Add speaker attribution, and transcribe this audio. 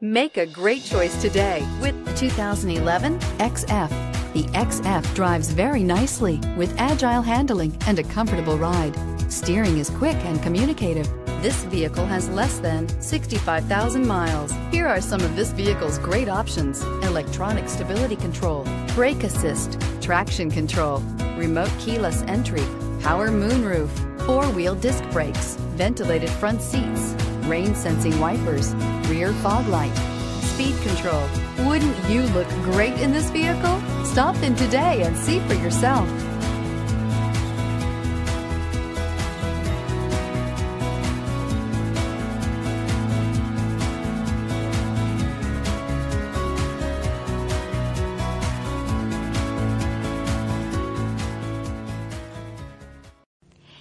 Speaker 1: Make a great choice today with
Speaker 2: 2011 XF. The XF drives very nicely with agile handling and a comfortable ride. Steering is quick and communicative. This vehicle has less than 65,000 miles. Here are some of this vehicle's great options. Electronic stability control, brake assist, traction control, remote keyless entry, power moonroof, four-wheel disc brakes, ventilated front seats, rain sensing wipers, rear fog light, speed control. Wouldn't you look great in this vehicle? Stop in today and see for yourself.